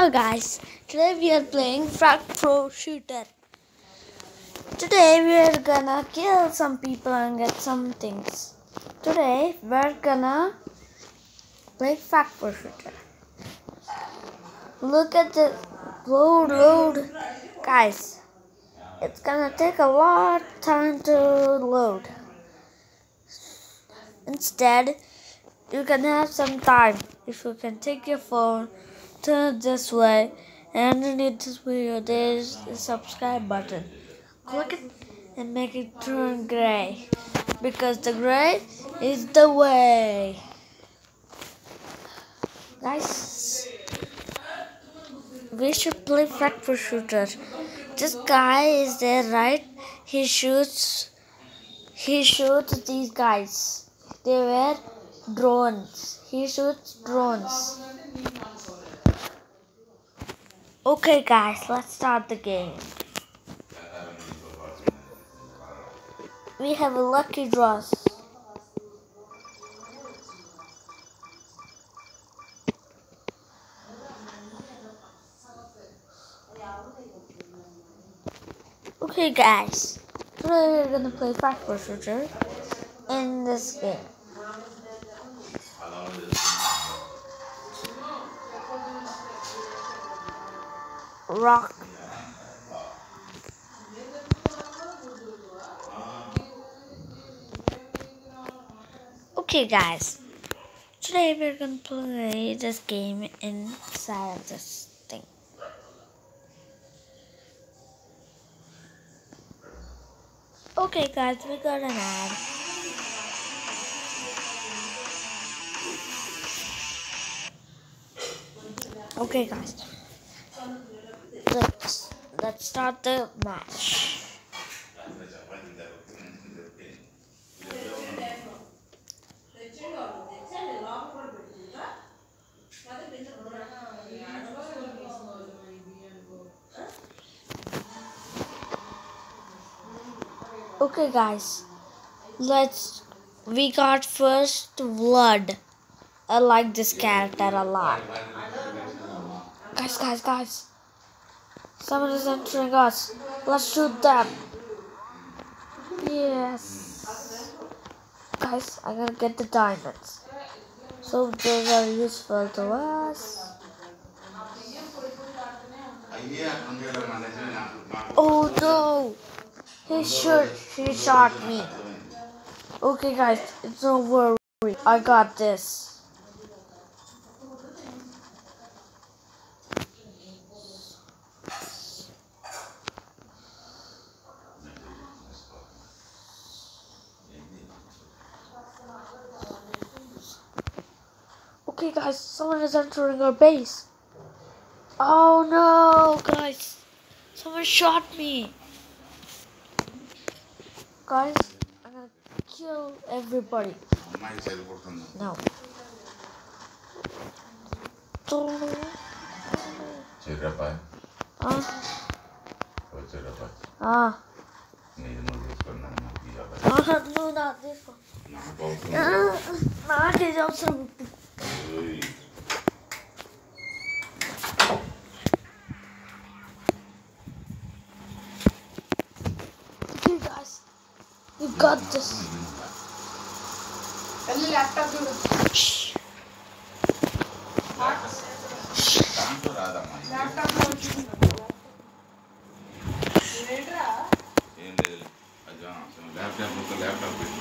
Hello guys, today we are playing Frag Pro Shooter. Today we are gonna kill some people and get some things. Today we're gonna play Frag Pro Shooter. Look at the load, load. Guys, it's gonna take a lot of time to load. Instead, you can have some time if you can take your phone turn this way. And underneath this video there's a subscribe button. Click it and make it turn gray. Because the gray is the way. Guys we should play Frag Pro Shooter this guy is there right? He shoots he shoots these guys. They wear drones. He shoots drones Okay, guys, let's start the game. We have a lucky draw. Okay, guys, today we're gonna play Frag Shooter in this game. Rock. Okay, guys. Today we're gonna play this game inside of this thing. Okay, guys, we got an ad. Okay, guys let's start the match. Okay guys, let's we got first blood. I like this character a lot. Guys, guys, guys. Someone is entering us. Let's shoot them. Yes. Guys, I'm gonna get the diamonds. So those are useful to us. Oh no! He shot, he shot me. Okay guys, it's no worry. I got this. Okay, guys, someone is entering our base. Oh no, guys. Someone shot me. Guys, I'm gonna kill everybody. No. Ah. Ah. Ah, You got this. पहले laptop laptop laptop